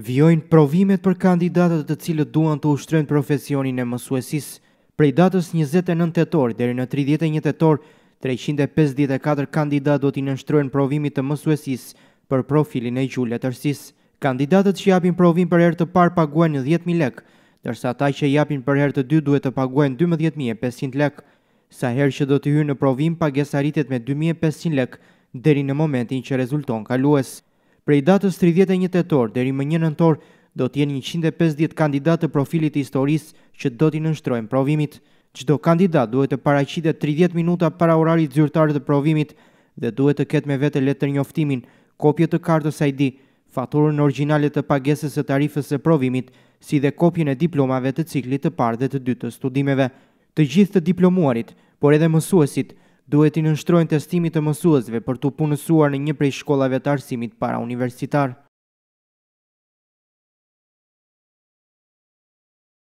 Vijojnë provimet për kandidatët të cilët duan të ushtrojnë profesionin e mësuesisë. Prej datës njëzet e nëntë tetor deri në tridhjetë e një tetor, treqind e pesëdhjetë e katër kandidatë do t'i nënshtrohen provimit të mësuesisë për profilin e gjuhë letërsisë. Kandidatët që japin provim për herë të parë paguajnë dhjetë mijë lekë, ndërsa ata që e japin për herë të dytë duhet të paguajnë dymbëdhjetë mijë e pesëqind lekë. Sa herë që do të hyjnë në provim, pagesa rritet me dy mijë e pesëqind lekë deri në momentin që rezulton kalues. Prej datës tridhjetë e një tetor deri më një nëntor do të jenë njëqind e pesëdhjetë kandidatë të profilit të historisë që do t'i nënshtrohen provimit. Çdo kandidat duhet të paraqitet tridhjetë minuta para orarit zyrtar të provimit dhe duhet të ketë me vete letërnjoftimin, kopje të kartës ID, faturën origjinale të pagesës së tarifës së provimit, si dhe kopjen e diplomave të ciklit të parë dhe të dytë të studimeve. Të gjithë të diplomuarit, por edhe mësuesit, duhet t'i nënshtrohen testimit të mësuesve për t'u punësuar në një prej shkollave të arsimit parauniversitar.